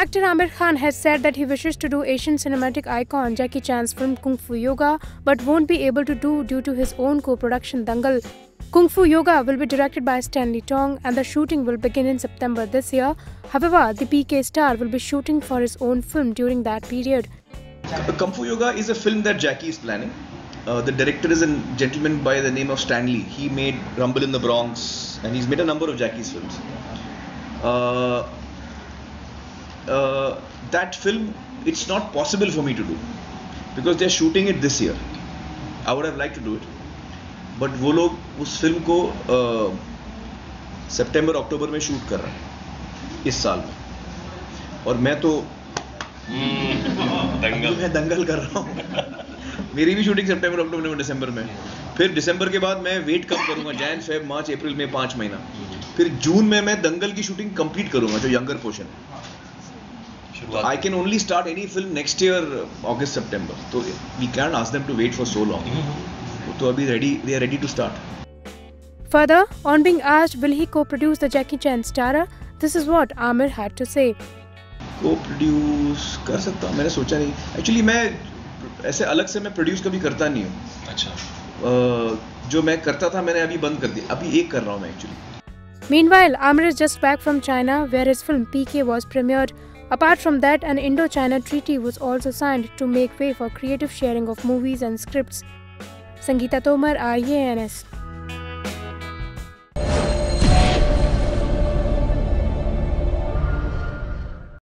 Actor Amir Khan has said that he wishes to do Asian cinematic icon Jackie Chan's film Kung Fu Yoga but won't be able to do due to his own co-production Dangal. Kung Fu Yoga will be directed by Stanley Tong and the shooting will begin in September this year. However, the PK star will be shooting for his own film during that period. Kung Fu Yoga is a film that Jackie is planning. Uh, the director is a gentleman by the name of Stanley. He made Rumble in the Bronx and he's made a number of Jackie's films. Uh, uh, that film, it's not possible for me to do. Because they're shooting it this year. I would have liked to do it, but वो लोग उस film को सितंबर अक्टूबर में shoot कर रहे हैं इस साल में। और मैं तो दंगल। मैं दंगल कर रहा हूँ। मेरी भी शूटिंग सितंबर अक्टूबर में दिसंबर में। फिर दिसंबर के बाद मैं वेट कम करूँगा जैन फेब मार्च अप्रैल में पाँच महीना। फिर जून में मैं दंगल की शूटिंग कंप्लीट करूँगा जो यंगर पोर्शन है। I can only start any film next year August September तो we can ask them to wait for so long तो अभी ready we are ready to start further on being asked will he co produce the Jackie Chan starrer this is what Aamir had to say co produce कर सकता मैंने सोचा नहीं। Actually मैं ऐसे अलग से मैं प्रोड्यूस कभी करता नहीं हूँ। अच्छा। Uh, जो मैं करता था मैंने अभी बंद कर दिया। अभी एक कर रहा हूँ मैं actually Meanwhile, Amir is just back from China, where his film PK was premiered. Apart from that, an Indo-China treaty was also signed to make way for creative sharing of movies and scripts. Sangeeta Tomar, IANS.